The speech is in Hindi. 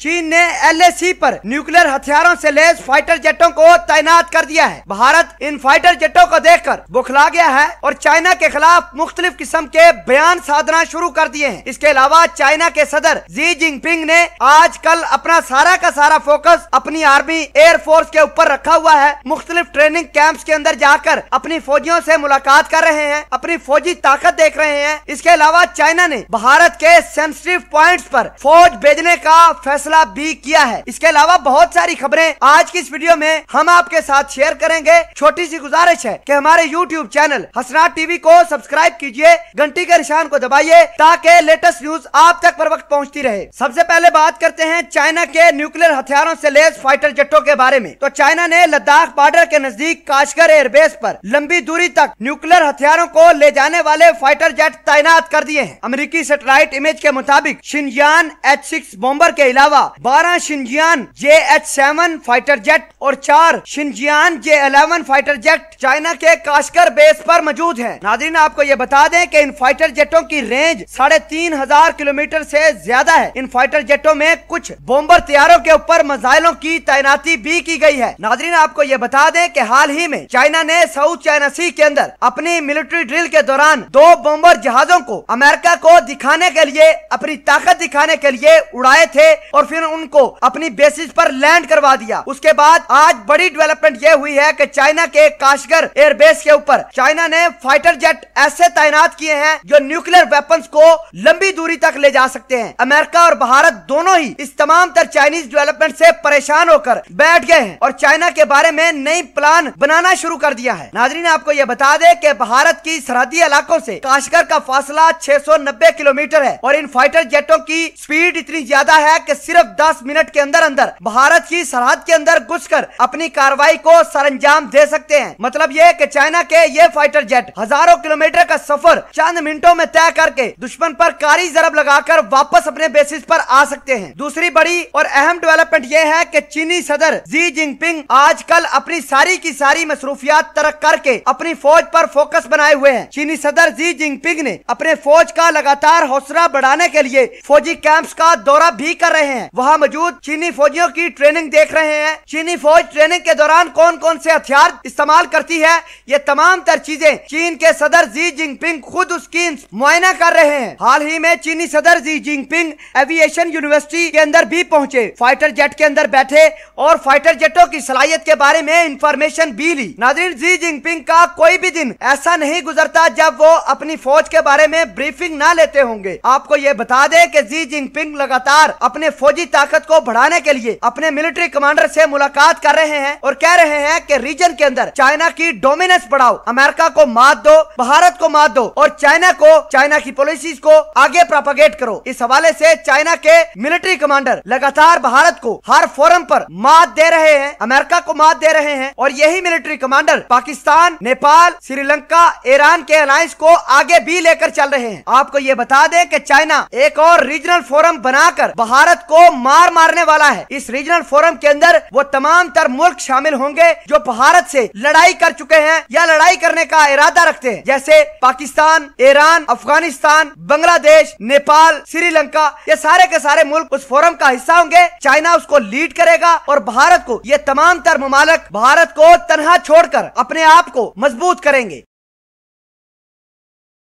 चीन ने एलएसी पर न्यूक्लियर हथियारों से लेस फाइटर जेटों को तैनात कर दिया है। भारत इन फाइटर जेटों को देखकर बुखला गया है और चाइना के खिलाफ मुख्तलिफ़ किस्म के बयान साधना शुरू कर दिए हैं। इसके अलावा चाइना के सदर जी जिनपिंग ने आज कल अपना सारा का सारा फोकस अपनी आर्मी, एयर फोर्स के ऊपर रखा हुआ है। मुख्तलिफ़ ट्रेनिंग कैंप के अंदर जाकर अपनी फौजियों ऐसी मुलाकात कर रहे हैं, अपनी फौजी ताकत देख रहे हैं। इसके अलावा चाइना ने भारत के सेंसिटिव पॉइंट्स आरोप फौज भेजने का फैसला फैसला भी किया है। इसके अलावा बहुत सारी खबरें आज की इस वीडियो में हम आपके साथ शेयर करेंगे। छोटी सी गुजारिश है कि हमारे यूट्यूब चैनल हसनाट टीवी को सब्सक्राइब कीजिए, घंटी के निशान को दबाइए, ताकि लेटेस्ट न्यूज़ आप तक पर वक्त पहुँचती रहे। सबसे पहले बात करते हैं चाइना के न्यूक्लियर हथियारों ऐसी लेस फाइटर जेटों के बारे में। तो चाइना ने लद्दाख बॉर्डर के नज़दीक काशगर एयरबेस पर लंबी दूरी तक न्यूक्लियर हथियारों को ले जाने वाले फाइटर जेट तैनात कर दिए हैं। अमेरिकी सेटेलाइट इमेज के मुताबिक शिनजान एच सिक्स बॉम्बर के अलावा अलावा बारह Xinjiang J H seven fighter jet और चार Xinjiang J eleven fighter jet China के काशकर बेस पर मौजूद है। नादरीन आपको ये बता दें कि इन फाइटर जेटों की रेंज साढ़े तीन हज़ार किलोमीटर से ज़्यादा है। इन फाइटर जेटों में कुछ बॉम्बर तैयारों के ऊपर मिसाइलों की तैनाती भी की गई है। नादरीन आपको ये बता दें कि हाल ही में चाइना ने साउथ चाइना सी के अंदर अपनी मिलिट्री ड्रिल के दौरान दो बॉम्बर जहाजों को अमेरिका को दिखाने के लिए, अपनी ताकत दिखाने के लिए उड़ाए थे और फिर उनको अपनी बेसिस पर लैंड करवा दिया। उसके बाद आज बड़ी डेवलपमेंट ये हुई है कि चाइना के काशगर एयरबेस के ऊपर चाइना ने फाइटर जेट ऐसे तैनात किए हैं जो न्यूक्लियर वेपन को लंबी दूरी तक ले जा सकते हैं। अमेरिका और भारत दोनों ही इस तमाम तर चाइनीज़ डेवलपमेंट से परेशान होकर बैठ गए हैं और चाइना के बारे में नई प्लान बनाना शुरू कर दिया है। नाजरीन, आपको ये बता दे कि भारत की सरहदी इलाकों से काशगर का फासला 690 किलोमीटर है और इन फाइटर जेटों की स्पीड इतनी ज़्यादा है कि सिर्फ़ सिर्फ़ 10 मिनट के अंदर अंदर भारत की सरहद के अंदर घुसकर अपनी कार्रवाई को सरंजाम दे सकते हैं। मतलब ये कि चाइना के ये फाइटर जेट हज़ारों किलोमीटर का सफ़र चंद मिनटों में तय करके दुश्मन पर कारी जरब लगाकर वापस अपने बेसिस पर आ सकते हैं। दूसरी बड़ी और अहम डेवलपमेंट ये है कि चीनी सदर जी जिनपिंग आजकल अपनी सारी की सारी मसरूफियात तरक करके अपनी फौज पर फोकस बनाए हुए हैं। चीनी सदर जी जिनपिंग ने अपने फौज का लगातार हौसला बढ़ाने के लिए फौजी कैंप्स का दौरा भी कर रहे हैं। वहाँ मौजूद चीनी फौजियों की ट्रेनिंग देख रहे हैं। चीनी फौज ट्रेनिंग के दौरान कौन कौन से हथियार इस्तेमाल करती है, ये तमाम तर चीज़ें चीन के सदर जी जिनपिंग खुद उसकी मुआयना कर रहे हैं। हाल ही में चीनी सदर जी जिनपिंग एविएशन यूनिवर्सिटी के अंदर भी पहुँचे। फाइटर जेट के अंदर बैठे और फाइटर जेटों की सलाहियत के बारे में इंफॉर्मेशन भी ली। नादिर जी जिनपिंग का कोई भी दिन ऐसा नहीं गुजरता जब वो अपनी फौज के बारे में ब्रीफिंग ना लेते होंगे। आपको ये बता दें कि जी जिनपिंग लगातार अपने फौजी ताकत को बढ़ाने के लिए अपने मिलिट्री कमांडर से मुलाकात कर रहे हैं और कह रहे हैं कि रीजन के अंदर चाइना की डोमिनेंस बढ़ाओ, अमेरिका को मात दो, भारत को मात दो और चाइना को, चाइना की पॉलिसीज़ को आगे प्रोपागेट करो। इस हवाले से चाइना के मिलिट्री कमांडर लगातार भारत को हर फोरम पर मात दे रहे हैं, अमेरिका को मात दे रहे हैं और यही military commander Pakistan, Nepal, Sri Lanka, Iran के अलायंस को आगे भी लेकर चल रहे हैं। आपको ये बता दें कि चाइना एक और रीजनल फोरम बनाकर भारत मार मारने वाला है। इस रीजनल फोरम के अंदर वो तमाम तर मुल्क शामिल होंगे जो भारत से लड़ाई कर चुके हैं या लड़ाई करने का इरादा रखते हैं। जैसे पाकिस्तान, ईरान, अफ़गानिस्तान, बांग्लादेश, नेपाल, श्रीलंका, ये सारे के सारे मुल्क उस फोरम का हिस्सा होंगे। चाइना उसको लीड करेगा और भारत को ये तमाम तर ममालक भारत को तनहा छोड़कर अपने आप को मज़बूत करेंगे।